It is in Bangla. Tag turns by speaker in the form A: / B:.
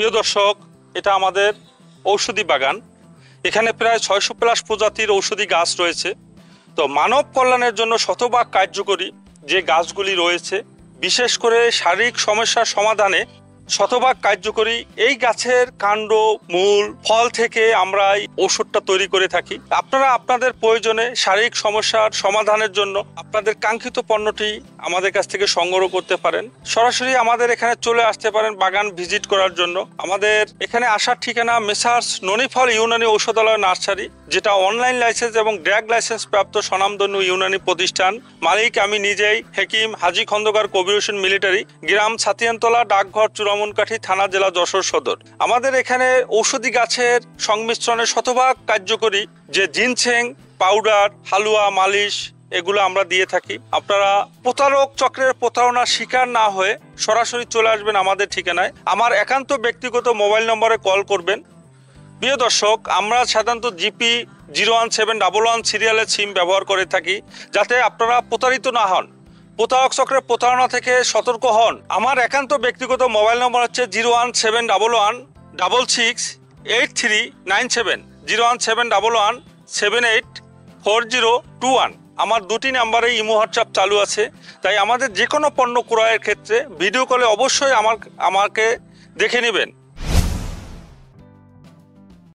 A: প্রিয় দর্শক, এটা আমাদের ঔষধি বাগান। এখানে প্রায় ছয়শো প্লাস প্রজাতির ঔষধি গাছ রয়েছে। তো মানব কল্যাণের জন্য শতভাগ কার্যকরী যে গাছগুলি রয়েছে, বিশেষ করে শারীরিক সমস্যার সমাধানে শতভাগ কার্যকরী। এই গাছের কাণ্ড, মূল, ফল থেকে আমরা এই ওষুধটা তৈরি করে থাকি। আপনারা আপনাদের প্রয়োজনে শারীরিক সমস্যার সমাধানের জন্য আপনাদের কাঙ্ক্ষিত পণ্যটি আমাদের কাছ থেকে সংগ্রহ করতে পারেন। সরাসরি আমাদের এখানে চলে আসতে পারেন বাগান ভিজিট করার জন্য। আমাদের এখানে আসার ঠিকানা মেসার্স ননিফল ইউনানি ঔষধালয় নার্সারি, যেটা অনলাইন লাইসেন্স এবং ড্র্যাগ লাইসেন্স প্রাপ্ত স্বনামধন্য ইউনানি প্রতিষ্ঠান। মালিক আমি নিজেই হেকিম হাজি খন্দকার কবির হোসেন মিলিটারি, গ্রাম ছাতিয়ানতলা ডাকঘর চূড়ামনকাঠি থানা, জেলা যশোর সদর। আমাদের এখানে ঔষধি গাছের সংমিশ্রণে শতভাগ কার্যকরী যে জিনসেং পাউডার, হালুয়া, মালিশ, এগুলো আমরা দিয়ে থাকি। আপনারা প্রতারক চক্রের প্রতারণার শিকার না হয়ে সরাসরি চলে আসবেন আমাদের ঠিকানায়। আমার একান্ত ব্যক্তিগত মোবাইল নম্বরে কল করবেন। প্রিয় দর্শক, আমরা সাধারণত GP zero one seven double one সিরিয়ালের সিম ব্যবহার করে থাকি, যাতে আপনারা প্রতারিত না হন। প্রতারক চক্রের প্রতারণা থেকে সতর্ক হন। আমার একান্ত ব্যক্তিগত মোবাইল নম্বর হচ্ছে zero one seven double one, double six, eight three nine seven, zero one seven double one, seven eight four zero two one. আমার দুটি নাম্বারে ইমো হোয়াটসঅ্যাপ চালু আছে, তাই আমাদের যে কোনো পণ্য ক্রয়ের ক্ষেত্রে ভিডিও কলে অবশ্যই আমার আমাকে দেখে নেবেন।